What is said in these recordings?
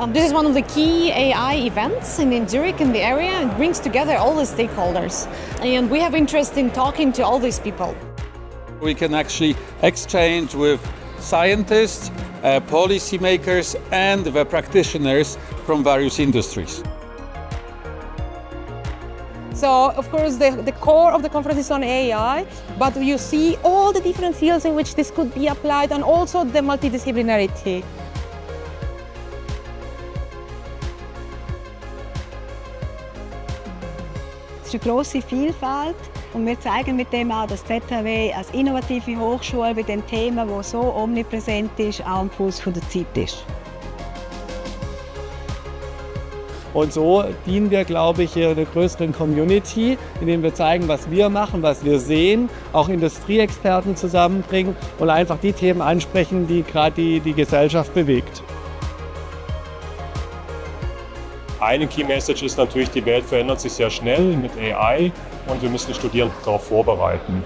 Um, this is one of the key AI events in, in Zurich in the area. It brings together all the stakeholders. And we have interest in talking to all these people. We can actually exchange with scientists, uh, policymakers and the practitioners from various industries. So, of course, the, the core of the conference is on AI, but you see all the different fields in which this could be applied and also the multidisciplinarity. Ist eine grosse Vielfalt und wir zeigen mit dem auch, dass ZHW als innovative Hochschule bei dem Thema, das so omnipräsent ist, auch am Fuß der Zeit ist. Und so dienen wir, glaube ich, einer größeren Community, indem wir zeigen, was wir machen, was wir sehen, auch Industrieexperten zusammenbringen und einfach die Themen ansprechen, die gerade die, die Gesellschaft bewegt. Eine Key Message ist natürlich, die Welt verändert sich sehr schnell mit AI und wir müssen darauf vorbereiten.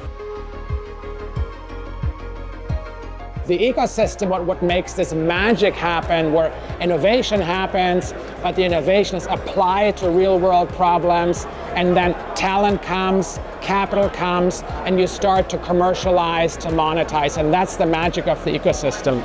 the ecosystem, what, what makes this magic happen, where innovation happens, but the innovation is applied to real world problems, and then talent comes, capital comes, and you start to commercialize, to monetize, and that's the magic of the ecosystem.